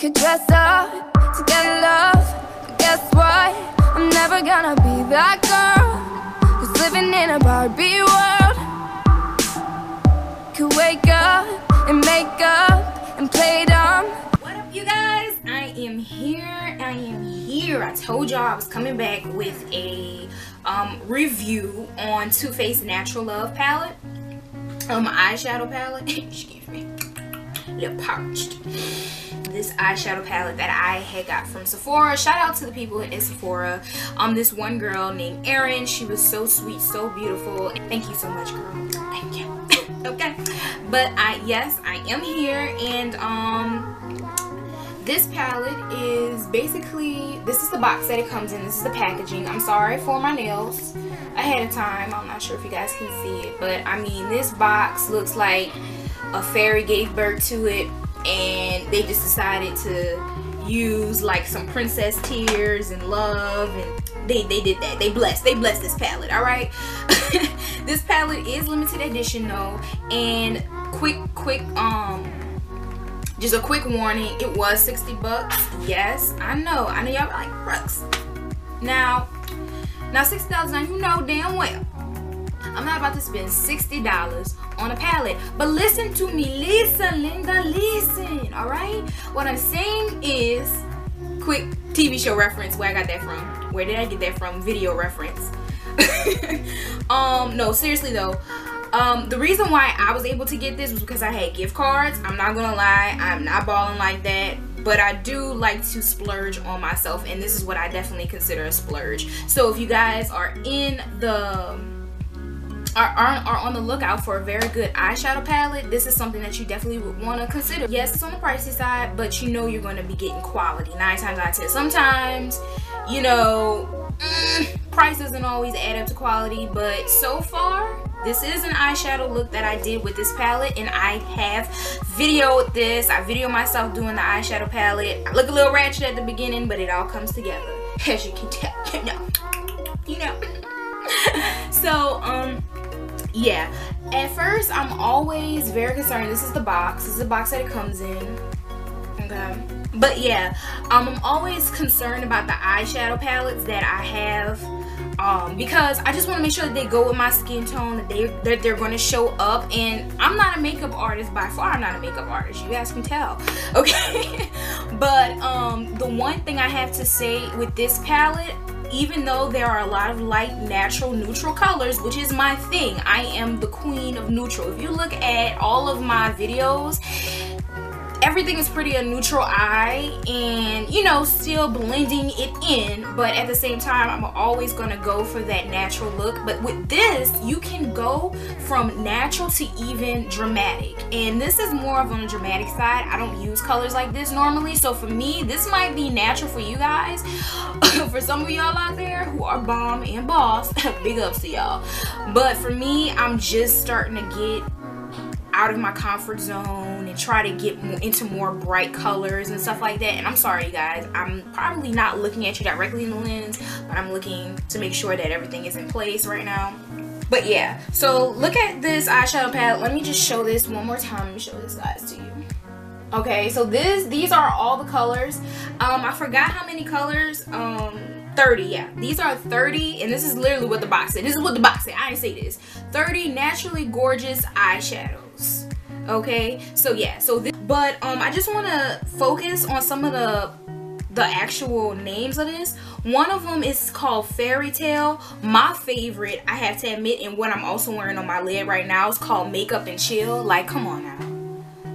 could dress up to get love. But guess what? I'm never gonna be that girl who's living in a Barbie world. Could wake up and make up and play dumb. What up, you guys? I am here. I am here. I told y'all I was coming back with a um, review on Too Faced Natural Love palette. Um, eyeshadow palette. Excuse me. A parched. This eyeshadow palette that I had got from Sephora. Shout out to the people at Sephora. Um, this one girl named Erin. She was so sweet, so beautiful. Thank you so much, girl. Thank you. okay. But I, yes, I am here, and um, this palette is basically this is the box that it comes in this is the packaging i'm sorry for my nails ahead of time i'm not sure if you guys can see it but i mean this box looks like a fairy gave birth to it and they just decided to use like some princess tears and love and they they did that. They blessed they blessed this palette all right? This palette is limited edition though and quick quick um just a quick warning it was 60 bucks. Yes i know. I know y'all like bucks now now 60 dollars now you know damn well i'm not about to spend 60 dollars on a palette but listen to me listen linda listen all right what i'm saying is quick tv show reference where i got that from where did i get that from video reference um no seriously though um, the reason why I was able to get this was because I had gift cards. I'm not gonna lie, I'm not balling like that. But I do like to splurge on myself, and this is what I definitely consider a splurge. So if you guys are in the are, are, are on the lookout for a very good eyeshadow palette, this is something that you definitely would want to consider. Yes, it's on the pricey side, but you know you're going to be getting quality. Nine times out of ten. Sometimes, you know, mm, price doesn't always add up to quality, but so far, this is an eyeshadow look that I did with this palette and I have videoed this. I video myself doing the eyeshadow palette. I look a little ratchet at the beginning, but it all comes together. As you can tell, you know. You know. so, um, yeah. At first, I'm always very concerned. This is the box. This is the box that it comes in. Okay. But yeah, um, I'm always concerned about the eyeshadow palettes that I have um, because I just want to make sure that they go with my skin tone, that, they, that they're going to show up. And I'm not a makeup artist by far. I'm not a makeup artist. You guys can tell. Okay. but um, the one thing I have to say with this palette, even though there are a lot of light, natural, neutral colors, which is my thing, I am the queen of neutral. If you look at all of my videos, everything is pretty a neutral eye and you know still blending it in but at the same time I'm always gonna go for that natural look. But with this you can go from natural to even dramatic. And this is more of on the dramatic side. I don't use colors like this normally. So for me this might be natural for you guys. For some of y'all out there who are bomb and boss big ups to y'all. But for me I'm just starting to get out of my comfort zone and try to get more into more bright colors and stuff like that. And I'm sorry you guys I'm probably not looking at you directly in the lens but I'm looking to make sure that everything is in place right now. But yeah so look at this eyeshadow palette let me just show this one more time. Let me show this guys to you. Okay so this these are all the colors. Um I forgot how many colors um 30 yeah. These are 30 and this is literally what the box said this is what the box said i didn't say this. 30 naturally gorgeous eyeshadows okay so yeah so this but um i just want to focus on some of the the actual names of this one of them is called fairy tale my favorite i have to admit and what i'm also wearing on my lid right now is called makeup and chill like come on now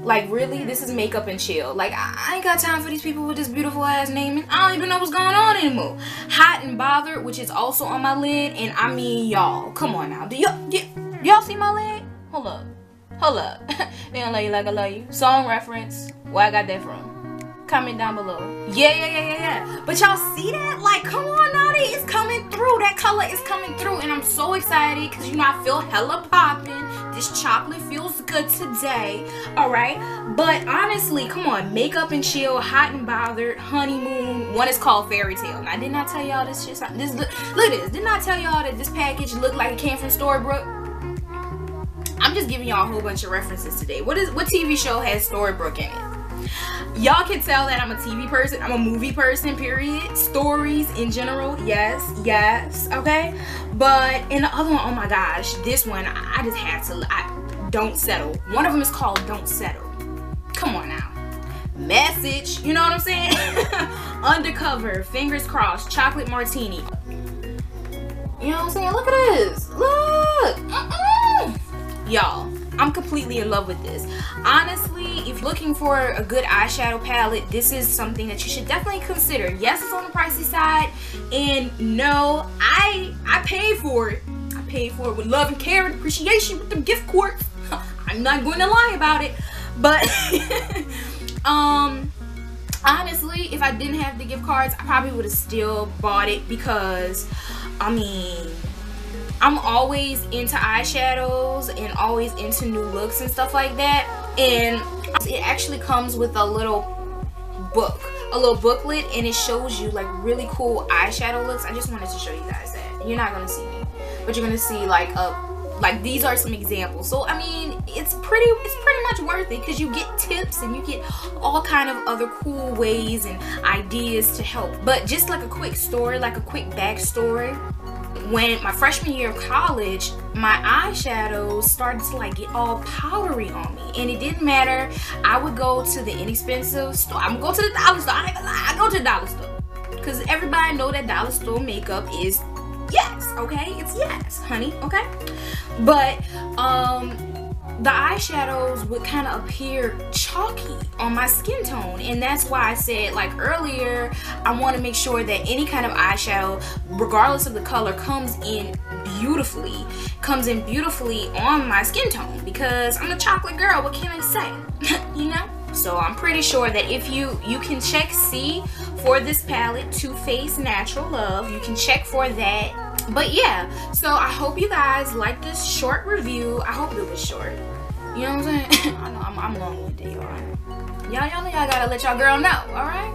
like really, this is makeup and chill. Like I ain't got time for these people with this beautiful ass naming. I don't even know what's going on anymore. Hot and bothered, which is also on my lid, and I mean y'all. Come on now, do y'all y'all see my lid? Hold up, hold up. they don't love you like I love you. Song reference. Where I got that from? comment down below. Yeah yeah yeah yeah yeah. But y'all see that? Like come on naughty. It's coming through. That color is coming through and i'm so excited because you know i feel hella popping this chocolate feels good today all right but honestly come on. Makeup and chill hot and bothered honeymoon one is called fairy tale. And i did not tell y'all this shit? This look, look at this. Did not I tell y'all that this package looked like it came from storybrooke just giving y'all a whole bunch of references today. What is what TV show has Storybrooke in it? Y'all can tell that I'm a TV person. I'm a movie person, period. Stories in general, yes, yes, okay? But in the other one, oh my gosh, this one, I just had to, I, Don't Settle. One of them is called Don't Settle. Come on now. Message, you know what I'm saying? Undercover, fingers crossed, chocolate martini. You know what I'm saying? Look at this. Look. Y'all, I'm completely in love with this. Honestly, if you're looking for a good eyeshadow palette, this is something that you should definitely consider. Yes, it's on the pricey side, and no, I I paid for it. I paid for it with love and care and appreciation with the gift cards. I'm not going to lie about it, but um honestly, if I didn't have the gift cards, I probably would have still bought it because I mean I'm always into eyeshadows and always into new looks and stuff like that. And it actually comes with a little book, a little booklet, and it shows you like really cool eyeshadow looks. I just wanted to show you guys that. You're not gonna see me, but you're gonna see like a like these are some examples so i mean it's pretty it's pretty much worth it because you get tips and you get all kind of other cool ways and ideas to help but just like a quick story like a quick backstory when my freshman year of college, my eyeshadows started to like get all powdery on me. And it didn't matter. I would go to the inexpensive store. I'm going to the dollar store. I, I go to the dollar store. Because everybody know that dollar store makeup is yes, okay? It's yes, honey, okay? But um the eyeshadows would kind of appear chalky on my skin tone and that's why I said like earlier I want to make sure that any kind of eyeshadow regardless of the color comes in beautifully comes in beautifully on my skin tone because I'm a chocolate girl what can I say? You know? So I'm pretty sure that if you you can check C for this palette Too Faced Natural Love. You can check for that but yeah so i hope you guys like this short review. I hope it was short. You know what i'm saying? I know i'm, I'm long with it y'all. Y'all y'all know y'all gotta let y'all girl know all right?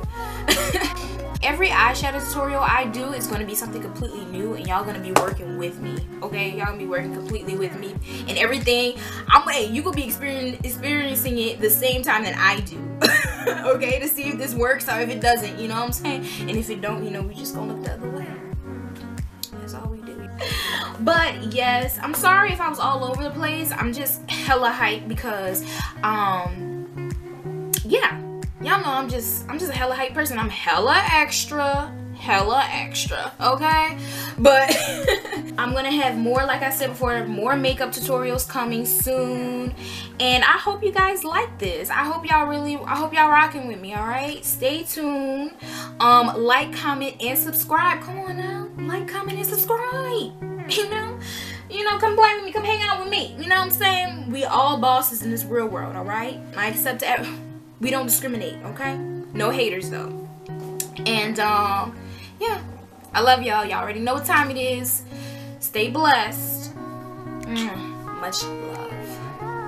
Every eyeshadow tutorial I do is going to be something completely new and y'all to be working with me okay? Y'all to be working completely with me and everything. I'm hey you gonna be experiencing it the same time that I do okay? To see if this works or if it doesn't you know what I'm saying? And if it don't you know we just gonna look the other way but yes i'm sorry if i was all over the place. I'm just hella hyped because um yeah. Y'all know i'm just i'm just a hella hype person. I'm hella extra hella extra okay? But i'm gonna have more like i said before more makeup tutorials coming soon. And i hope you guys like this. I hope y'all really i hope y'all rocking with me all right? Stay tuned. Um like comment and subscribe. Come on now. Like comment and subscribe you know? You know, come play with me, come hang out with me. You know what I'm saying? We all bosses in this real world, alright? I accept it. We don't discriminate, okay? No haters though. And um, yeah. I love y'all. Y'all already know what time it is. Stay blessed. Mm, much love.